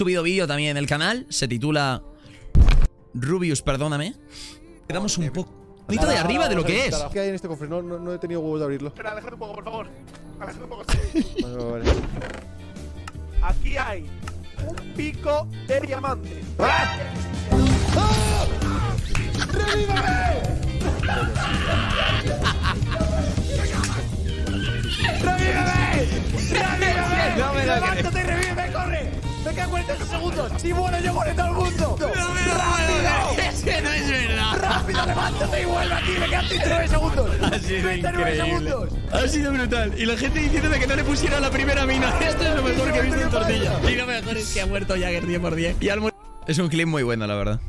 subido vídeo también en el canal. Se titula Rubius, perdóname. Quedamos un poco bonito de arriba de lo que es. ¿Qué hay en este cofre? No, no, no he tenido huevos de abrirlo. Espera, alejate un poco, por favor. Alejate un poco. Vale, vale. Aquí hay un pico de diamante. ¡Revíveme! ¡Revíveme! No me lo ¡Levántate y! ¡Me quedan 48 segundos! ¡Si muero yo muere todo el mundo! ¡Rápido! Es que no es verdad. ¡Rápido, levántate y vuelve aquí! ¡Me quedan 39 segundos! Ha sido 39 increíble. segundos! Ha sido brutal. Y la gente diciéndome que no le pusiera la primera mina. Esto es lo mejor que he visto en tortilla. Y lo mejor es que ha muerto Jagger 10 por 10. Y al Es un clip muy bueno, la verdad.